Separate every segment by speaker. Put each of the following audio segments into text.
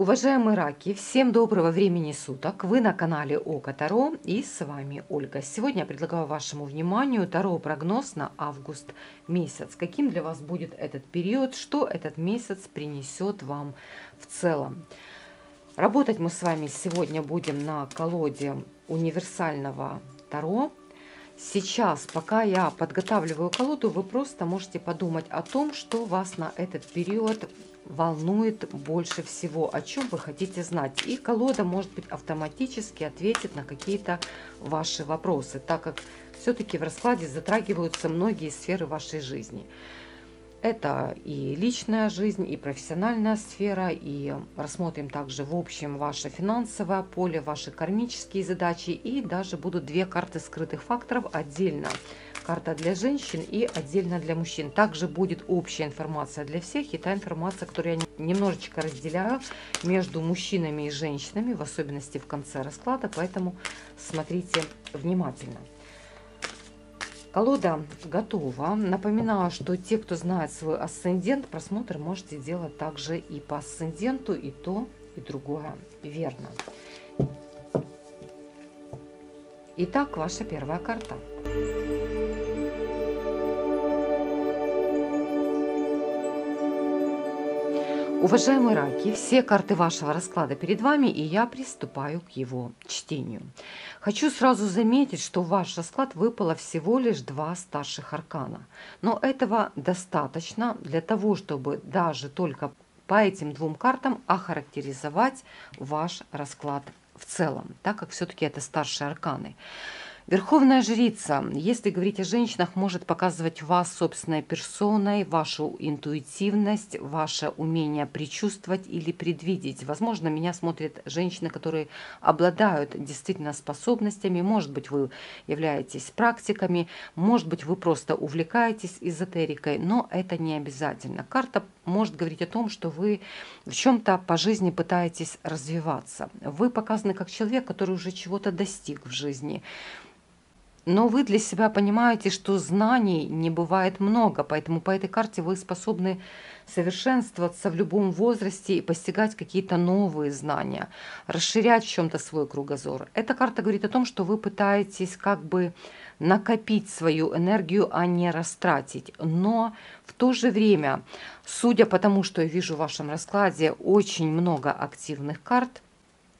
Speaker 1: Уважаемые раки, всем доброго времени суток! Вы на канале Око Таро и с вами Ольга. Сегодня я предлагаю вашему вниманию Таро прогноз на август месяц. Каким для вас будет этот период, что этот месяц принесет вам в целом. Работать мы с вами сегодня будем на колоде универсального Таро. Сейчас, пока я подготавливаю колоду, вы просто можете подумать о том, что вас на этот период волнует больше всего, о чем вы хотите знать. И колода, может быть, автоматически ответит на какие-то ваши вопросы, так как все-таки в раскладе затрагиваются многие сферы вашей жизни. Это и личная жизнь, и профессиональная сфера, и рассмотрим также в общем ваше финансовое поле, ваши кармические задачи, и даже будут две карты скрытых факторов отдельно карта для женщин и отдельно для мужчин. Также будет общая информация для всех и та информация, которую я немножечко разделяю между мужчинами и женщинами, в особенности в конце расклада, поэтому смотрите внимательно. Колода готова. Напоминаю, что те, кто знает свой асцендент, просмотр можете делать также и по асценденту, и то, и другое верно. Итак, ваша первая карта. Уважаемые раки, все карты вашего расклада перед вами, и я приступаю к его чтению. Хочу сразу заметить, что в ваш расклад выпало всего лишь два старших аркана. Но этого достаточно для того, чтобы даже только по этим двум картам охарактеризовать ваш расклад в целом, так как все-таки это старшие арканы. Верховная жрица, если говорить о женщинах, может показывать вас собственной персоной, вашу интуитивность, ваше умение предчувствовать или предвидеть. Возможно, меня смотрят женщины, которые обладают действительно способностями. Может быть, вы являетесь практиками, может быть, вы просто увлекаетесь эзотерикой, но это не обязательно. Карта может говорить о том, что вы в чем-то по жизни пытаетесь развиваться. Вы показаны как человек, который уже чего-то достиг в жизни. Но вы для себя понимаете, что знаний не бывает много, поэтому по этой карте вы способны совершенствоваться в любом возрасте и постигать какие-то новые знания, расширять в чем-то свой кругозор. Эта карта говорит о том, что вы пытаетесь как бы накопить свою энергию, а не растратить. Но в то же время, судя по тому, что я вижу в вашем раскладе, очень много активных карт –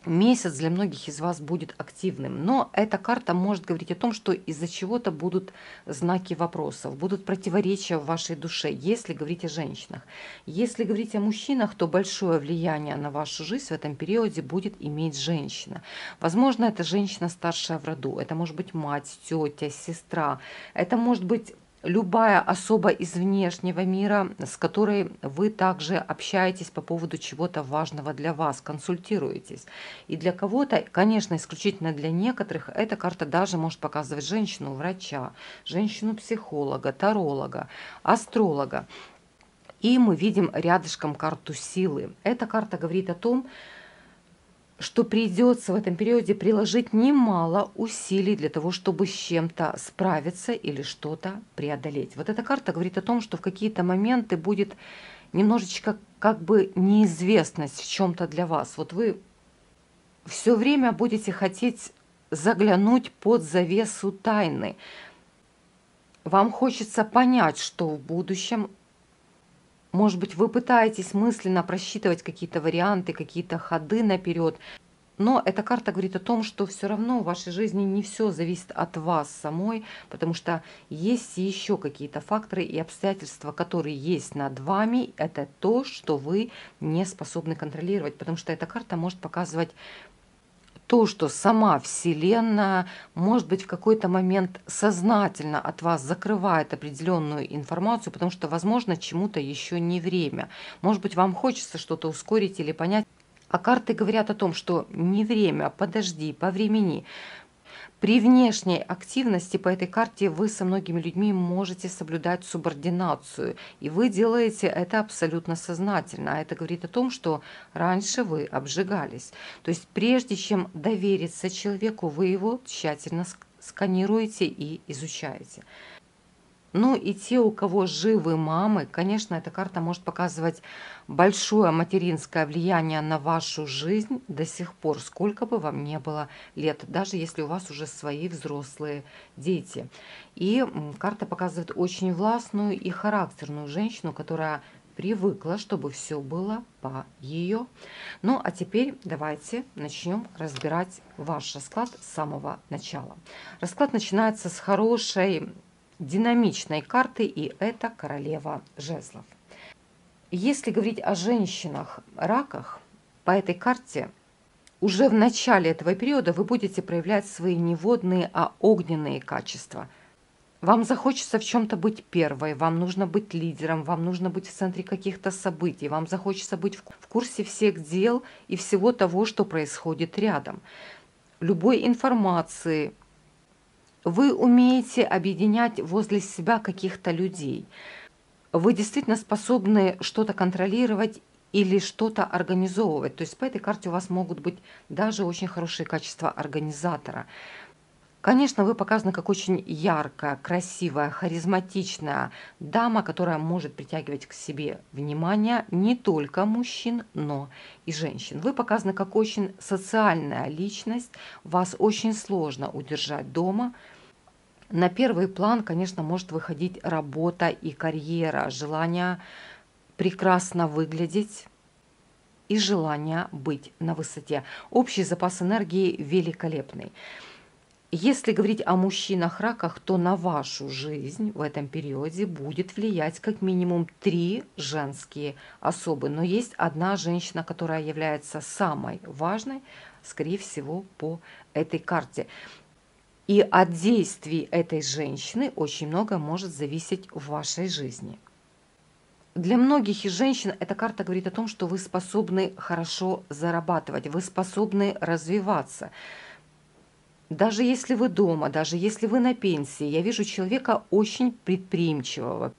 Speaker 1: месяц для многих из вас будет активным. Но эта карта может говорить о том, что из-за чего-то будут знаки вопросов, будут противоречия в вашей душе, если говорить о женщинах. Если говорить о мужчинах, то большое влияние на вашу жизнь в этом периоде будет иметь женщина. Возможно, это женщина старшая в роду, это может быть мать, тетя, сестра, это может быть любая особа из внешнего мира, с которой вы также общаетесь по поводу чего-то важного для вас, консультируетесь. И для кого-то, конечно, исключительно для некоторых, эта карта даже может показывать женщину-врача, женщину-психолога, таролога, астролога. И мы видим рядышком карту силы. Эта карта говорит о том, что что придется в этом периоде приложить немало усилий для того, чтобы с чем-то справиться или что-то преодолеть. Вот эта карта говорит о том, что в какие-то моменты будет немножечко как бы неизвестность в чем-то для вас. Вот вы все время будете хотеть заглянуть под завесу тайны. Вам хочется понять, что в будущем может быть, вы пытаетесь мысленно просчитывать какие-то варианты, какие-то ходы наперед, но эта карта говорит о том, что все равно в вашей жизни не все зависит от вас самой, потому что есть еще какие-то факторы и обстоятельства, которые есть над вами. Это то, что вы не способны контролировать, потому что эта карта может показывать то, что сама Вселенная, может быть, в какой-то момент сознательно от вас закрывает определенную информацию, потому что, возможно, чему-то еще не время. Может быть, вам хочется что-то ускорить или понять. А карты говорят о том, что не время, подожди, по времени. При внешней активности по этой карте вы со многими людьми можете соблюдать субординацию, и вы делаете это абсолютно сознательно. А это говорит о том, что раньше вы обжигались. То есть прежде чем довериться человеку, вы его тщательно сканируете и изучаете. Ну и те, у кого живы мамы, конечно, эта карта может показывать большое материнское влияние на вашу жизнь до сих пор, сколько бы вам не было лет, даже если у вас уже свои взрослые дети. И карта показывает очень властную и характерную женщину, которая привыкла, чтобы все было по ее. Ну, а теперь давайте начнем разбирать ваш расклад с самого начала. Расклад начинается с хорошей динамичной карты, и это королева жезлов. Если говорить о женщинах-раках, по этой карте уже в начале этого периода вы будете проявлять свои не водные, а огненные качества. Вам захочется в чем-то быть первой, вам нужно быть лидером, вам нужно быть в центре каких-то событий, вам захочется быть в курсе всех дел и всего того, что происходит рядом. Любой информации, вы умеете объединять возле себя каких-то людей. Вы действительно способны что-то контролировать или что-то организовывать. То есть по этой карте у вас могут быть даже очень хорошие качества организатора. Конечно, вы показаны как очень яркая, красивая, харизматичная дама, которая может притягивать к себе внимание не только мужчин, но и женщин. Вы показаны как очень социальная личность, вас очень сложно удержать дома. На первый план, конечно, может выходить работа и карьера, желание прекрасно выглядеть, и желание быть на высоте. Общий запас энергии великолепный. Если говорить о мужчинах-раках, то на вашу жизнь в этом периоде будет влиять как минимум три женские особы. Но есть одна женщина, которая является самой важной, скорее всего, по этой карте. И от действий этой женщины очень много может зависеть в вашей жизни. Для многих из женщин эта карта говорит о том, что вы способны хорошо зарабатывать, вы способны развиваться – даже если вы дома, даже если вы на пенсии, я вижу человека очень предприимчивого.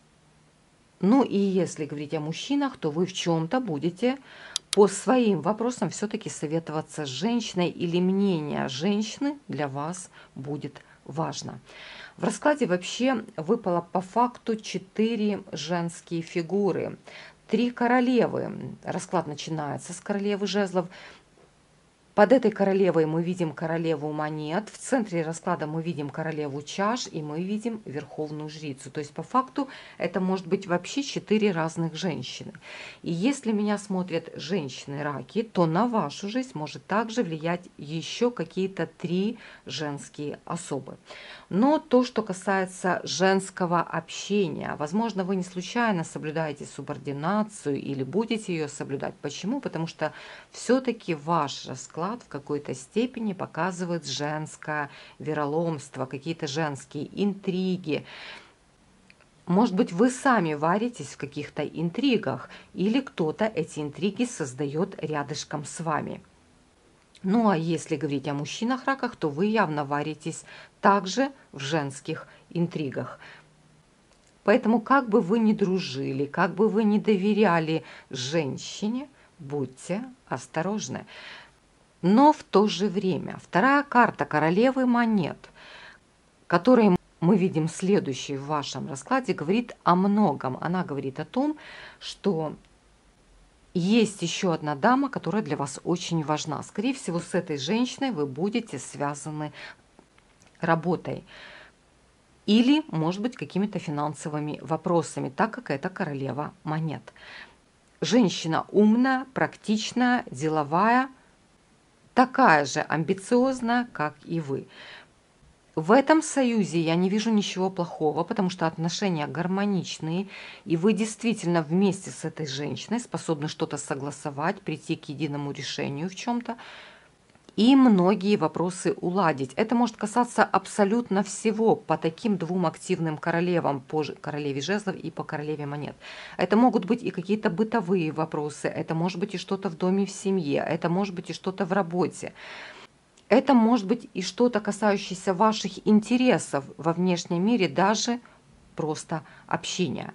Speaker 1: Ну и если говорить о мужчинах, то вы в чем-то будете по своим вопросам все-таки советоваться с женщиной или мнение женщины для вас будет важно. В раскладе вообще выпало по факту четыре женские фигуры. Три королевы. Расклад начинается с королевы жезлов. Под этой королевой мы видим королеву монет, в центре расклада мы видим королеву чаш и мы видим верховную жрицу. То есть по факту это может быть вообще четыре разных женщины. И если меня смотрят женщины-раки, то на вашу жизнь может также влиять еще какие-то три женские особы. Но то, что касается женского общения, возможно, вы не случайно соблюдаете субординацию или будете ее соблюдать. Почему? Потому что все-таки ваш расклад расклад в какой-то степени показывает женское вероломство, какие-то женские интриги. Может быть, вы сами варитесь в каких-то интригах, или кто-то эти интриги создает рядышком с вами. Ну а если говорить о мужчинах-раках, то вы явно варитесь также в женских интригах. Поэтому как бы вы ни дружили, как бы вы ни доверяли женщине, будьте осторожны. Но в то же время вторая карта королевы монет, которой мы видим следующей в вашем раскладе, говорит о многом. Она говорит о том, что есть еще одна дама, которая для вас очень важна. Скорее всего, с этой женщиной вы будете связаны работой или, может быть, какими-то финансовыми вопросами, так как это королева монет. Женщина умная, практичная, деловая – такая же амбициозная, как и вы. В этом союзе я не вижу ничего плохого, потому что отношения гармоничные, и вы действительно вместе с этой женщиной способны что-то согласовать, прийти к единому решению в чем-то и многие вопросы уладить. Это может касаться абсолютно всего по таким двум активным королевам, по королеве жезлов и по королеве монет. Это могут быть и какие-то бытовые вопросы, это может быть и что-то в доме, в семье, это может быть и что-то в работе. Это может быть и что-то касающееся ваших интересов во внешнем мире, даже просто общения.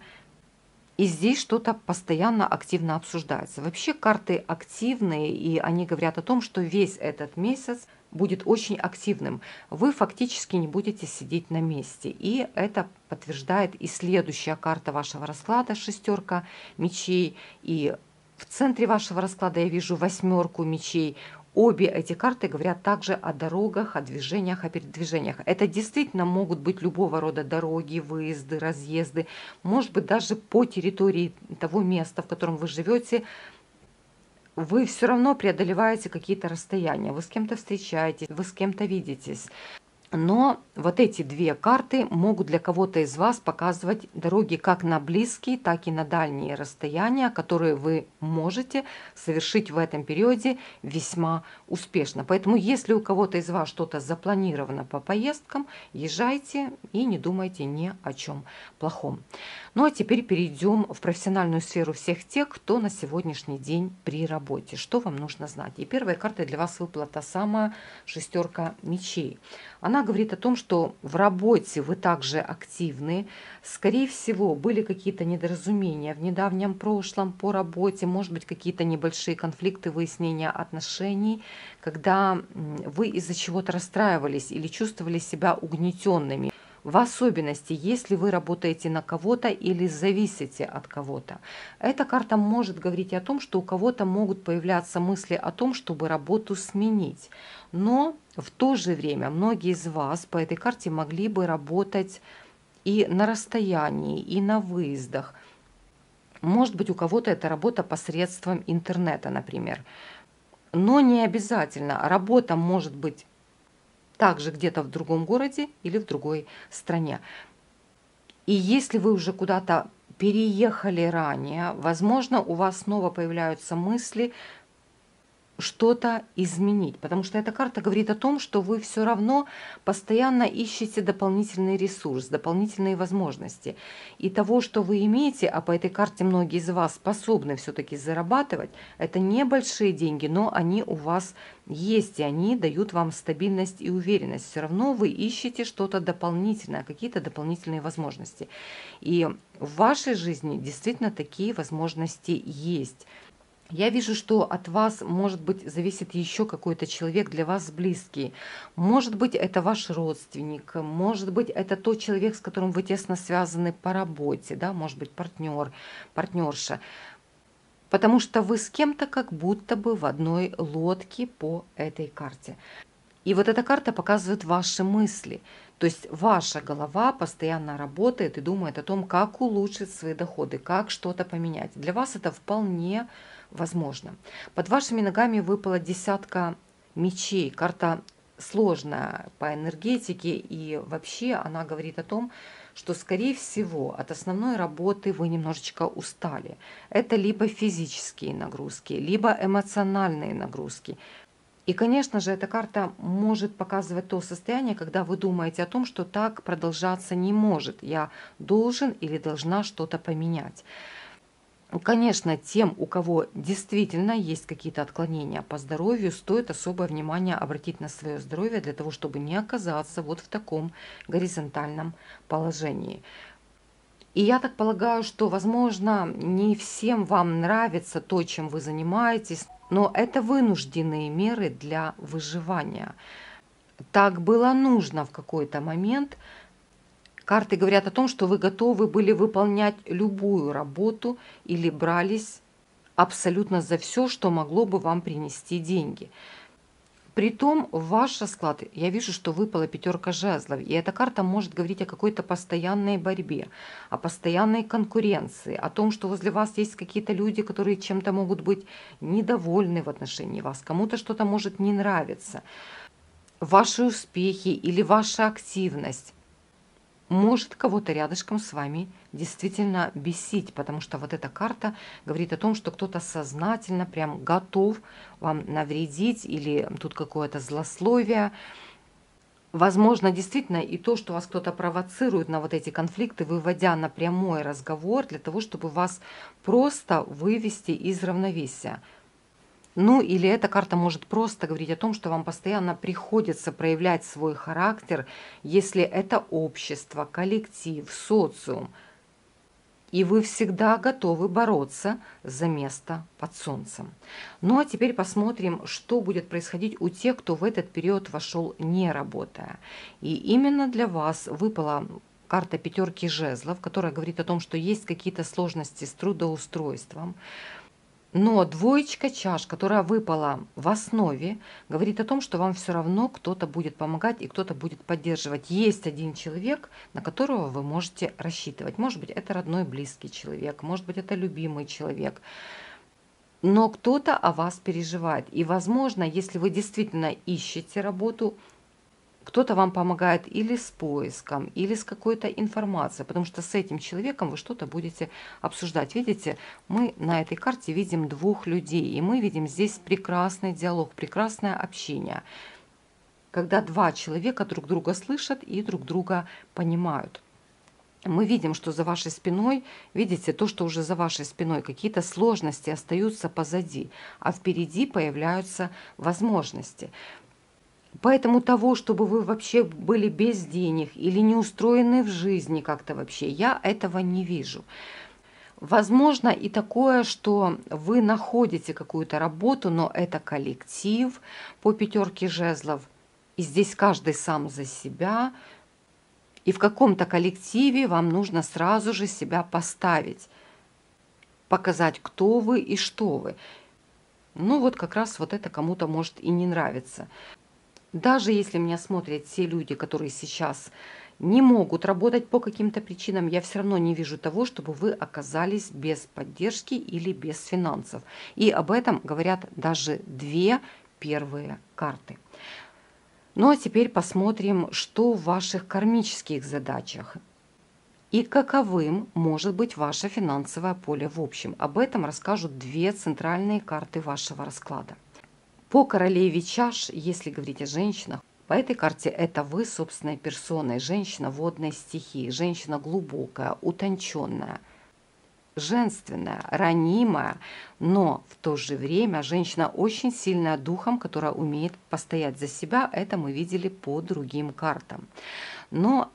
Speaker 1: И здесь что-то постоянно активно обсуждается. Вообще карты активные, и они говорят о том, что весь этот месяц будет очень активным. Вы фактически не будете сидеть на месте. И это подтверждает и следующая карта вашего расклада, шестерка мечей. И в центре вашего расклада я вижу восьмерку мечей. Обе эти карты говорят также о дорогах, о движениях, о передвижениях. Это действительно могут быть любого рода дороги, выезды, разъезды. Может быть, даже по территории того места, в котором вы живете, вы все равно преодолеваете какие-то расстояния. Вы с кем-то встречаетесь, вы с кем-то видитесь. Но вот эти две карты могут для кого-то из вас показывать дороги как на близкие, так и на дальние расстояния, которые вы можете совершить в этом периоде весьма успешно. Поэтому если у кого-то из вас что-то запланировано по поездкам, езжайте и не думайте ни о чем плохом. Ну а теперь перейдем в профессиональную сферу всех тех, кто на сегодняшний день при работе. Что вам нужно знать? И первая карта для вас выпала та самая шестерка мечей. Она говорит о том, что в работе вы также активны. Скорее всего, были какие-то недоразумения в недавнем прошлом по работе, может быть, какие-то небольшие конфликты, выяснения отношений, когда вы из-за чего-то расстраивались или чувствовали себя угнетенными. В особенности, если вы работаете на кого-то или зависите от кого-то. Эта карта может говорить о том, что у кого-то могут появляться мысли о том, чтобы работу сменить. Но в то же время многие из вас по этой карте могли бы работать и на расстоянии, и на выездах. Может быть, у кого-то это работа посредством интернета, например. Но не обязательно. Работа может быть также где-то в другом городе или в другой стране. И если вы уже куда-то переехали ранее, возможно, у вас снова появляются мысли что-то изменить, потому что эта карта говорит о том, что вы все равно постоянно ищете дополнительный ресурс, дополнительные возможности. И того, что вы имеете, а по этой карте многие из вас способны все-таки зарабатывать, это небольшие деньги, но они у вас есть, и они дают вам стабильность и уверенность. Все равно вы ищете что-то дополнительное, какие-то дополнительные возможности. И в вашей жизни действительно такие возможности есть. Я вижу, что от вас, может быть, зависит еще какой-то человек для вас близкий. Может быть, это ваш родственник, может быть, это тот человек, с которым вы тесно связаны по работе, да, может быть, партнер, партнерша. Потому что вы с кем-то как будто бы в одной лодке по этой карте. И вот эта карта показывает ваши мысли. То есть ваша голова постоянно работает и думает о том, как улучшить свои доходы, как что-то поменять. Для вас это вполне возможно. Под вашими ногами выпала десятка мечей. Карта сложная по энергетике и вообще она говорит о том, что, скорее всего, от основной работы вы немножечко устали. Это либо физические нагрузки, либо эмоциональные нагрузки. И, конечно же, эта карта может показывать то состояние, когда вы думаете о том, что так продолжаться не может. Я должен или должна что-то поменять. Конечно, тем, у кого действительно есть какие-то отклонения по здоровью, стоит особое внимание обратить на свое здоровье для того, чтобы не оказаться вот в таком горизонтальном положении. И я так полагаю, что, возможно, не всем вам нравится то, чем вы занимаетесь, но это вынужденные меры для выживания. Так было нужно в какой-то момент – Карты говорят о том, что вы готовы были выполнять любую работу или брались абсолютно за все, что могло бы вам принести деньги. Притом в ваш расклад я вижу, что выпала пятерка жезлов, и эта карта может говорить о какой-то постоянной борьбе, о постоянной конкуренции, о том, что возле вас есть какие-то люди, которые чем-то могут быть недовольны в отношении вас, кому-то что-то может не нравиться. Ваши успехи или ваша активность может кого-то рядышком с вами действительно бесить, потому что вот эта карта говорит о том, что кто-то сознательно прям готов вам навредить или тут какое-то злословие. Возможно, действительно и то, что вас кто-то провоцирует на вот эти конфликты, выводя на прямой разговор для того, чтобы вас просто вывести из равновесия – ну или эта карта может просто говорить о том, что вам постоянно приходится проявлять свой характер, если это общество, коллектив, социум. и вы всегда готовы бороться за место под солнцем. Ну а теперь посмотрим, что будет происходить у тех, кто в этот период вошел не работая. И именно для вас выпала карта пятерки жезлов, которая говорит о том, что есть какие-то сложности с трудоустройством. Но двоечка чаш, которая выпала в основе, говорит о том, что вам все равно кто-то будет помогать и кто-то будет поддерживать. Есть один человек, на которого вы можете рассчитывать. Может быть, это родной близкий человек, может быть, это любимый человек. Но кто-то о вас переживает. И, возможно, если вы действительно ищете работу, кто-то вам помогает или с поиском, или с какой-то информацией, потому что с этим человеком вы что-то будете обсуждать. Видите, мы на этой карте видим двух людей, и мы видим здесь прекрасный диалог, прекрасное общение, когда два человека друг друга слышат и друг друга понимают мы видим, что за вашей спиной, видите, то, что уже за вашей спиной, какие-то сложности остаются позади, а впереди появляются возможности. Поэтому того, чтобы вы вообще были без денег или не устроены в жизни как-то вообще, я этого не вижу. Возможно и такое, что вы находите какую-то работу, но это коллектив по пятерке жезлов, и здесь каждый сам за себя, и в каком-то коллективе вам нужно сразу же себя поставить, показать, кто вы и что вы. Ну вот как раз вот это кому-то может и не нравиться. Даже если меня смотрят те люди, которые сейчас не могут работать по каким-то причинам, я все равно не вижу того, чтобы вы оказались без поддержки или без финансов. И об этом говорят даже две первые карты. Ну а теперь посмотрим, что в ваших кармических задачах и каковым может быть ваше финансовое поле в общем. Об этом расскажут две центральные карты вашего расклада. По королеве чаш, если говорить о женщинах, по этой карте это вы собственной персоной, женщина водной стихии, женщина глубокая, утонченная, женственная, ранимая, но в то же время женщина очень сильная духом, которая умеет постоять за себя. Это мы видели по другим картам. Но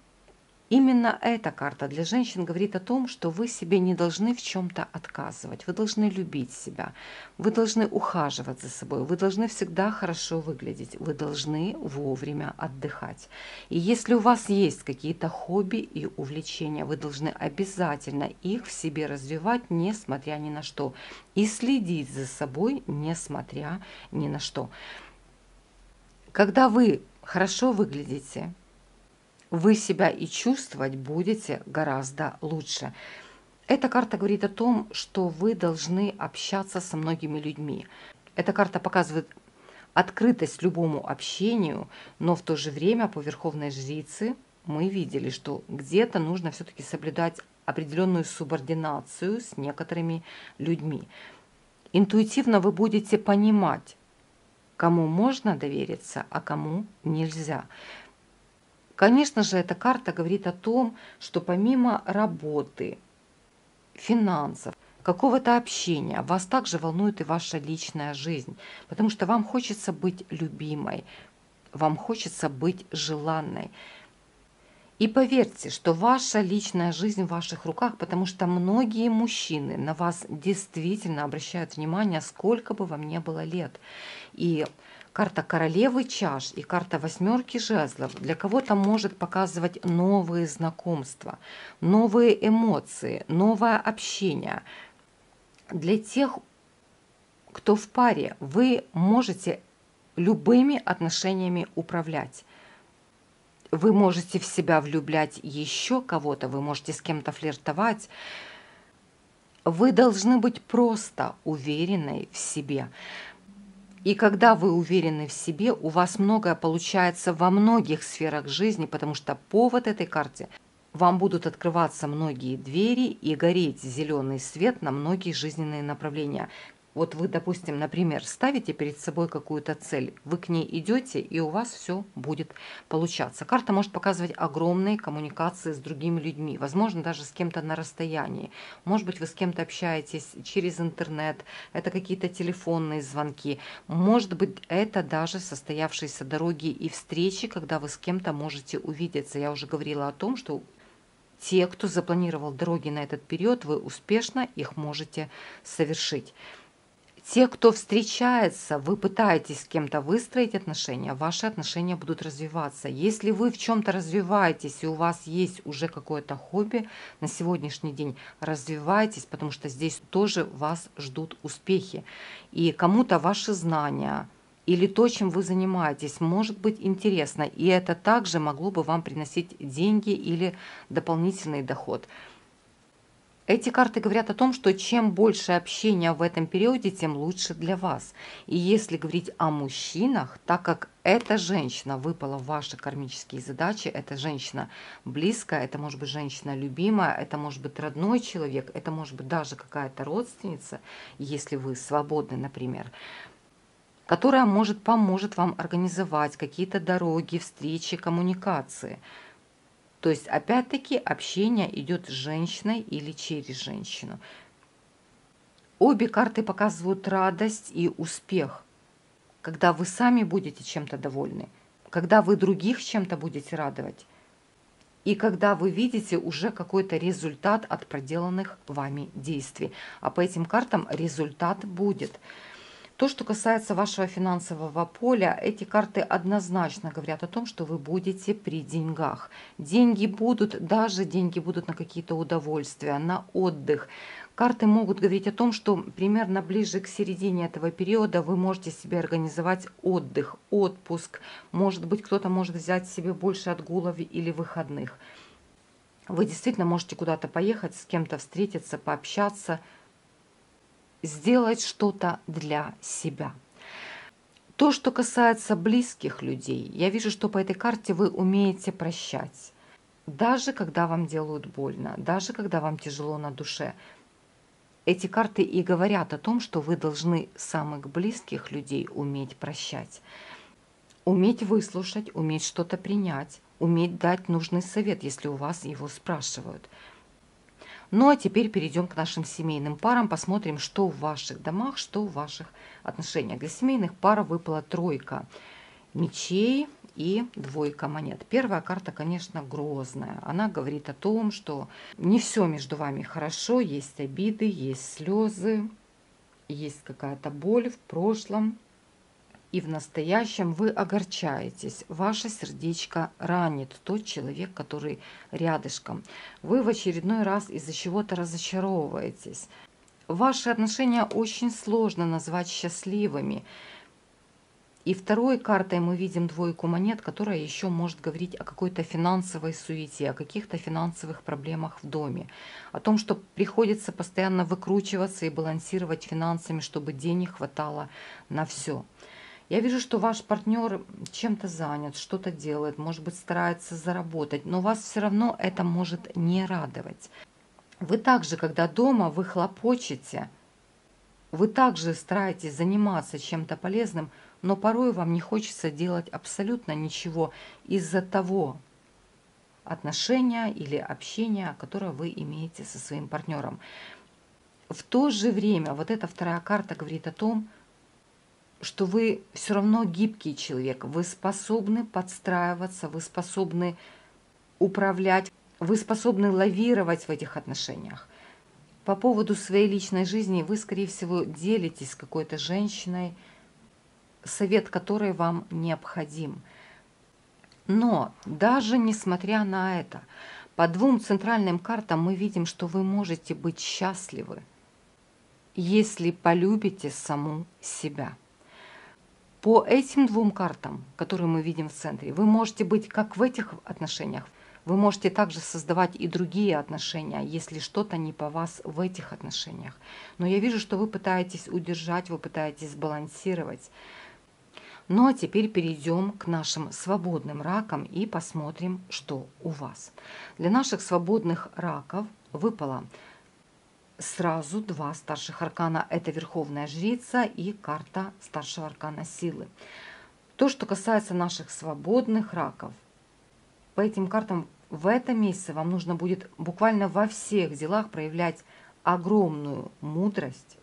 Speaker 1: Именно эта карта для женщин говорит о том, что вы себе не должны в чем-то отказывать, вы должны любить себя, вы должны ухаживать за собой, вы должны всегда хорошо выглядеть, вы должны вовремя отдыхать. И если у вас есть какие-то хобби и увлечения, вы должны обязательно их в себе развивать, несмотря ни на что, и следить за собой, несмотря ни на что. Когда вы хорошо выглядите, вы себя и чувствовать будете гораздо лучше. Эта карта говорит о том, что вы должны общаться со многими людьми. Эта карта показывает открытость любому общению, но в то же время по Верховной Жрице мы видели, что где-то нужно все-таки соблюдать определенную субординацию с некоторыми людьми. Интуитивно вы будете понимать, кому можно довериться, а кому нельзя. Конечно же, эта карта говорит о том, что помимо работы, финансов, какого-то общения, вас также волнует и ваша личная жизнь, потому что вам хочется быть любимой, вам хочется быть желанной. И поверьте, что ваша личная жизнь в ваших руках, потому что многие мужчины на вас действительно обращают внимание, сколько бы вам не было лет. И карта королевы чаш и карта восьмерки жезлов для кого-то может показывать новые знакомства, новые эмоции, новое общение. Для тех, кто в паре, вы можете любыми отношениями управлять. Вы можете в себя влюблять еще кого-то, вы можете с кем-то флиртовать. Вы должны быть просто уверенной в себе. И когда вы уверены в себе, у вас многое получается во многих сферах жизни, потому что по вот этой карте вам будут открываться многие двери и гореть зеленый свет на многие жизненные направления. Вот вы, допустим, например, ставите перед собой какую-то цель, вы к ней идете, и у вас все будет получаться. Карта может показывать огромные коммуникации с другими людьми, возможно, даже с кем-то на расстоянии. Может быть, вы с кем-то общаетесь через интернет, это какие-то телефонные звонки. Может быть, это даже состоявшиеся дороги и встречи, когда вы с кем-то можете увидеться. Я уже говорила о том, что те, кто запланировал дороги на этот период, вы успешно их можете совершить. Те, кто встречается, вы пытаетесь с кем-то выстроить отношения, ваши отношения будут развиваться. Если вы в чем-то развиваетесь и у вас есть уже какое-то хобби на сегодняшний день, развивайтесь, потому что здесь тоже вас ждут успехи. И кому-то ваши знания или то, чем вы занимаетесь, может быть интересно, и это также могло бы вам приносить деньги или дополнительный доход. Эти карты говорят о том, что чем больше общения в этом периоде, тем лучше для вас. И если говорить о мужчинах, так как эта женщина выпала в ваши кармические задачи, эта женщина близкая, это может быть женщина любимая, это может быть родной человек, это может быть даже какая-то родственница, если вы свободны, например, которая может поможет вам организовать какие-то дороги, встречи, коммуникации – то есть, опять-таки, общение идет с женщиной или через женщину. Обе карты показывают радость и успех, когда вы сами будете чем-то довольны, когда вы других чем-то будете радовать, и когда вы видите уже какой-то результат от проделанных вами действий. А по этим картам результат будет – то, что касается вашего финансового поля, эти карты однозначно говорят о том, что вы будете при деньгах. Деньги будут, даже деньги будут на какие-то удовольствия, на отдых. Карты могут говорить о том, что примерно ближе к середине этого периода вы можете себе организовать отдых, отпуск. Может быть, кто-то может взять себе больше отгулов или выходных. Вы действительно можете куда-то поехать, с кем-то встретиться, пообщаться – сделать что-то для себя. То, что касается близких людей, я вижу, что по этой карте вы умеете прощать. Даже когда вам делают больно, даже когда вам тяжело на душе. Эти карты и говорят о том, что вы должны самых близких людей уметь прощать. Уметь выслушать, уметь что-то принять, уметь дать нужный совет, если у вас его спрашивают – ну а теперь перейдем к нашим семейным парам, посмотрим, что в ваших домах, что в ваших отношениях. Для семейных пар выпала тройка мечей и двойка монет. Первая карта, конечно, грозная. Она говорит о том, что не все между вами хорошо, есть обиды, есть слезы, есть какая-то боль в прошлом, и в настоящем вы огорчаетесь. Ваше сердечко ранит тот человек, который рядышком. Вы в очередной раз из-за чего-то разочаровываетесь. Ваши отношения очень сложно назвать счастливыми. И второй картой мы видим двойку монет, которая еще может говорить о какой-то финансовой суете, о каких-то финансовых проблемах в доме, о том, что приходится постоянно выкручиваться и балансировать финансами, чтобы денег хватало на все. Я вижу, что ваш партнер чем-то занят, что-то делает, может быть, старается заработать, но вас все равно это может не радовать. Вы также, когда дома, вы хлопочете, вы также стараетесь заниматься чем-то полезным, но порой вам не хочется делать абсолютно ничего из-за того отношения или общения, которое вы имеете со своим партнером. В то же время вот эта вторая карта говорит о том, что что вы все равно гибкий человек, вы способны подстраиваться, вы способны управлять, вы способны лавировать в этих отношениях. По поводу своей личной жизни вы, скорее всего, делитесь с какой-то женщиной, совет которой вам необходим. Но даже несмотря на это, по двум центральным картам мы видим, что вы можете быть счастливы, если полюбите саму себя. По этим двум картам, которые мы видим в центре, вы можете быть как в этих отношениях, вы можете также создавать и другие отношения, если что-то не по вас в этих отношениях. Но я вижу, что вы пытаетесь удержать, вы пытаетесь сбалансировать. Ну а теперь перейдем к нашим свободным ракам и посмотрим, что у вас. Для наших свободных раков выпало сразу два старших аркана. Это Верховная Жрица и карта старшего аркана силы. То, что касается наших свободных раков, по этим картам в этом месяце вам нужно будет буквально во всех делах проявлять огромную мудрость,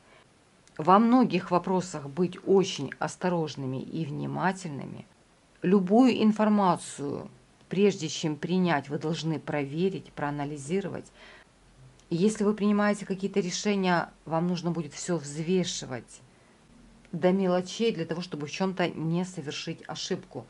Speaker 1: во многих вопросах быть очень осторожными и внимательными, любую информацию прежде чем принять, вы должны проверить, проанализировать. Если вы принимаете какие-то решения, вам нужно будет все взвешивать до мелочей для того, чтобы в чем-то не совершить ошибку.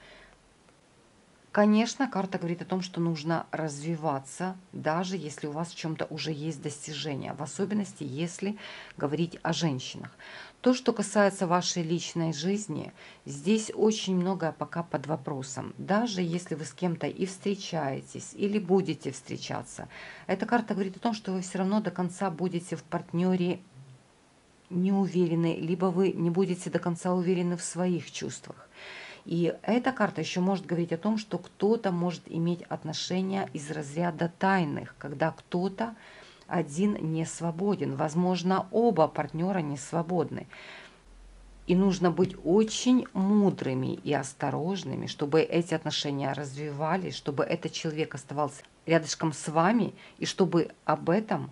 Speaker 1: Конечно, карта говорит о том, что нужно развиваться, даже если у вас в чем-то уже есть достижения, в особенности, если говорить о женщинах. То, что касается вашей личной жизни, здесь очень многое пока под вопросом. Даже если вы с кем-то и встречаетесь, или будете встречаться, эта карта говорит о том, что вы все равно до конца будете в партнере не уверены, либо вы не будете до конца уверены в своих чувствах. И эта карта еще может говорить о том, что кто-то может иметь отношения из разряда тайных, когда кто-то один не свободен. Возможно, оба партнера не свободны. И нужно быть очень мудрыми и осторожными, чтобы эти отношения развивались, чтобы этот человек оставался рядышком с вами, и чтобы об этом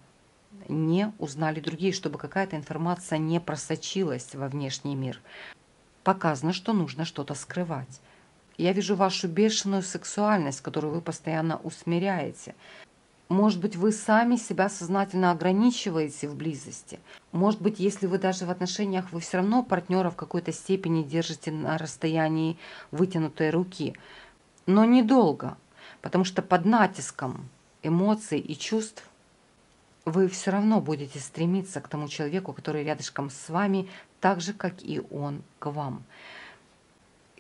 Speaker 1: не узнали другие, чтобы какая-то информация не просочилась во внешний мир. Показано, что нужно что-то скрывать. Я вижу вашу бешеную сексуальность, которую вы постоянно усмиряете. Может быть, вы сами себя сознательно ограничиваете в близости. Может быть, если вы даже в отношениях, вы все равно партнера в какой-то степени держите на расстоянии вытянутой руки. Но недолго, потому что под натиском эмоций и чувств вы все равно будете стремиться к тому человеку, который рядышком с вами, так же, как и он к вам.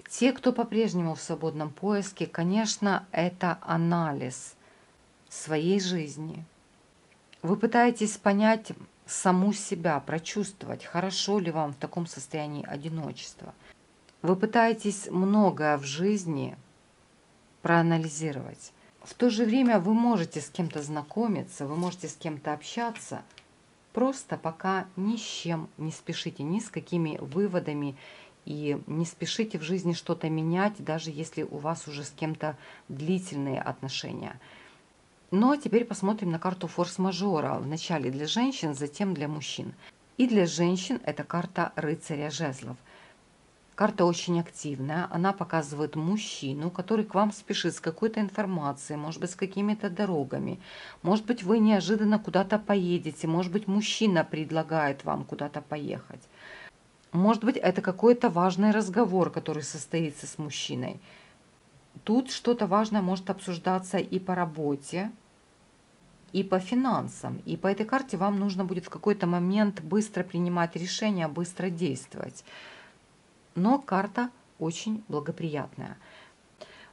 Speaker 1: Те, кто по-прежнему в свободном поиске, конечно, это анализ своей жизни. Вы пытаетесь понять саму себя, прочувствовать, хорошо ли вам в таком состоянии одиночества. Вы пытаетесь многое в жизни проанализировать. В то же время вы можете с кем-то знакомиться, вы можете с кем-то общаться, просто пока ни с чем не спешите, ни с какими выводами и не спешите в жизни что-то менять, даже если у вас уже с кем-то длительные отношения. Но теперь посмотрим на карту форс-мажора. Вначале для женщин, затем для мужчин. И для женщин это карта рыцаря жезлов. Карта очень активная, она показывает мужчину, который к вам спешит с какой-то информацией, может быть, с какими-то дорогами. Может быть, вы неожиданно куда-то поедете, может быть, мужчина предлагает вам куда-то поехать. Может быть, это какой-то важный разговор, который состоится с мужчиной. Тут что-то важное может обсуждаться и по работе, и по финансам. И по этой карте вам нужно будет в какой-то момент быстро принимать решения, быстро действовать но карта очень благоприятная.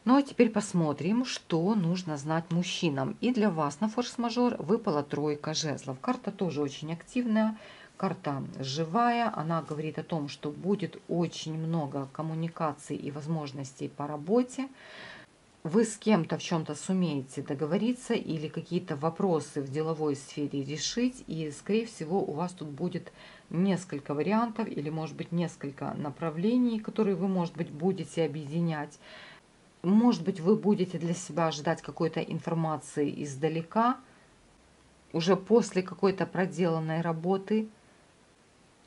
Speaker 1: Ну а теперь посмотрим, что нужно знать мужчинам. И для вас на форс-мажор выпала тройка жезлов. Карта тоже очень активная, карта живая. Она говорит о том, что будет очень много коммуникаций и возможностей по работе. Вы с кем-то в чем-то сумеете договориться или какие-то вопросы в деловой сфере решить. И, скорее всего, у вас тут будет несколько вариантов или, может быть, несколько направлений, которые вы, может быть, будете объединять. Может быть, вы будете для себя ожидать какой-то информации издалека, уже после какой-то проделанной работы,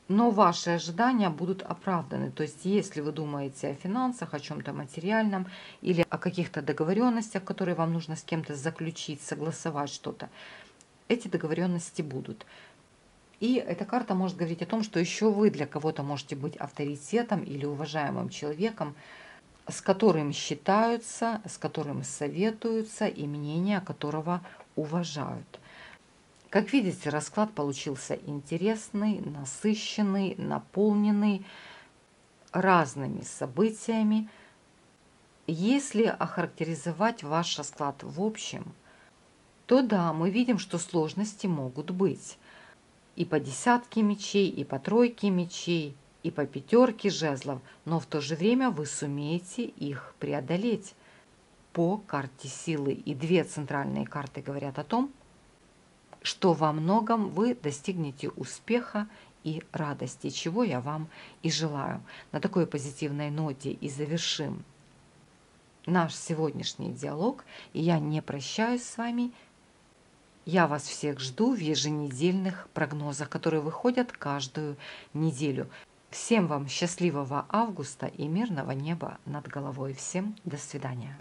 Speaker 1: но ваши ожидания будут оправданы. То есть, если вы думаете о финансах, о чем-то материальном или о каких-то договоренностях, которые вам нужно с кем-то заключить, согласовать что-то, эти договоренности будут. И эта карта может говорить о том, что еще вы для кого-то можете быть авторитетом или уважаемым человеком, с которым считаются, с которым советуются и мнение которого уважают. Как видите, расклад получился интересный, насыщенный, наполненный разными событиями. Если охарактеризовать ваш расклад в общем, то да, мы видим, что сложности могут быть и по десятке мечей, и по тройке мечей, и по пятерке жезлов, но в то же время вы сумеете их преодолеть по карте силы. И две центральные карты говорят о том, что во многом вы достигнете успеха и радости, чего я вам и желаю. На такой позитивной ноте и завершим наш сегодняшний диалог. И я не прощаюсь с вами – я вас всех жду в еженедельных прогнозах, которые выходят каждую неделю. Всем вам счастливого августа и мирного неба над головой. Всем до свидания.